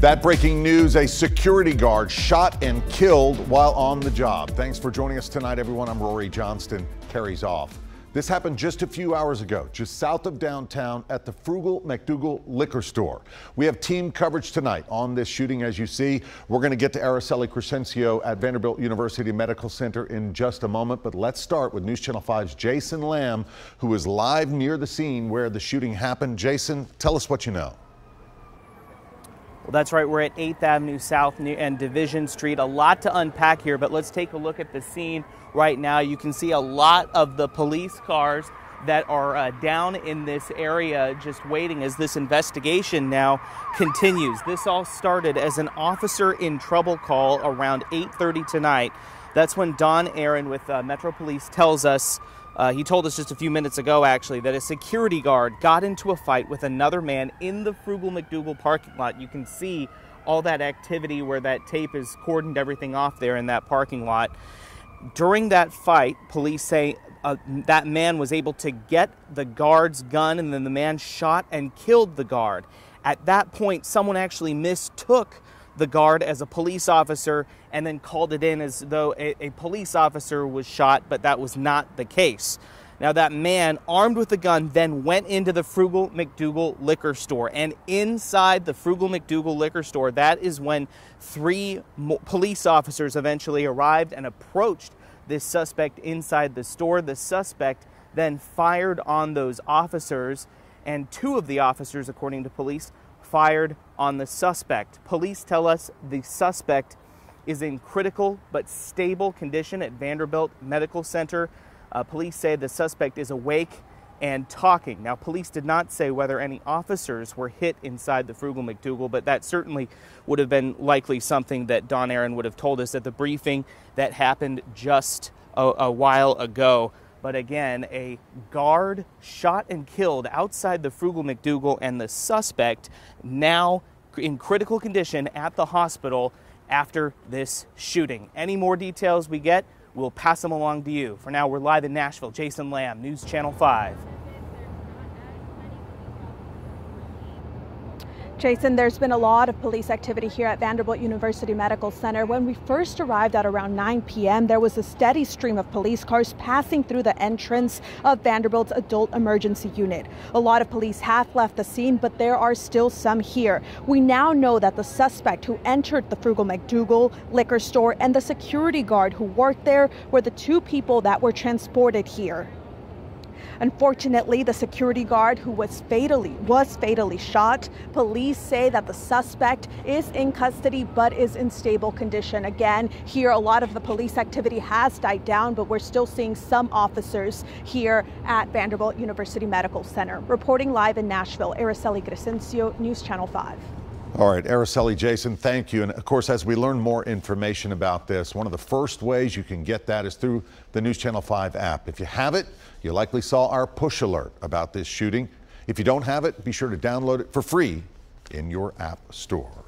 That breaking news a security guard shot and killed while on the job. Thanks for joining us tonight, everyone. I'm Rhori Johnston. Carries off. This happened just a few hours ago, just south of downtown at the Frugal MacDoogal liquor store. We have team coverage tonight on this shooting, as you see. We're going to get to Araceli Crescencio at Vanderbilt University Medical Center in just a moment, but let's start with News Channel 5's Jason Lamb, who is live near the scene where the shooting happened. Jason, tell us what you know. Well, that's right. We're at 8th Avenue South and Division Street. A lot to unpack here, but let's take a look at the scene right now. You can see a lot of the police cars that are uh, down in this area just waiting as this investigation now continues. This all started as an officer in trouble call around 8:30 tonight. That's when Don Aaron with uh, Metro Police tells us uh, he told us just a few minutes ago, actually, that a security guard got into a fight with another man in the Frugal MacDoogal parking lot. You can see all that activity where that tape is cordoned everything off there in that parking lot. During that fight, police say uh, that man was able to get the guard's gun, and then the man shot and killed the guard. At that point, someone actually mistook the guard as a police officer and then called it in as though a, a, police officer was shot, but that was not the case. Now, that man, armed with a gun, then went into the Frugal MacDoogal liquor store. And inside the Frugal MacDoogal liquor store, that is when three police officers eventually arrived and approached this suspect inside the store. The suspect then fired on those officers, and two of the officers, according to police, fired on the suspect. Police tell us the suspect is in critical but stable condition at Vanderbilt Medical Center. Uh, police say the suspect is awake and talking. Now, police did not say whether any officers were hit inside the Frugal MacDoogal, but that certainly would have been likely something that Don Aaron would have told us at the briefing that happened just a, a while ago. But again, a guard shot and killed outside the Frugal MacDoogal, and the suspect now in critical condition at the hospital after this shooting. Any more details we get, we'll pass them along to you. For now, we're live in Nashville. Jason Lamb, News Channel 5. Jason, there's been a lot of police activity here at Vanderbilt University Medical Center. When we first arrived at around 9 p.m., there was a steady stream of police cars passing through the entrance of Vanderbilt's adult emergency unit. A lot of police have left the scene, but there are still some here. We now know that the suspect who entered the Frugal MacDoogal liquor store and the security guard who worked there were the two people that were transported here. Unfortunately, the security guard who was fatally was fatally shot. Police say that the suspect is in custody but is in stable condition. Again, here a lot of the police activity has died down, but we're still seeing some officers here at Vanderbilt University Medical Center. Reporting live in Nashville, Araceli Crescencio, News Channel 5. All right, Araceli, Jason, thank you. And of course, as we learn more information about this, one of the first ways you can get that is through the News Channel 5 app. If you have it, you likely saw our push alert about this shooting. If you don't have it, be sure to download it for free in your app store.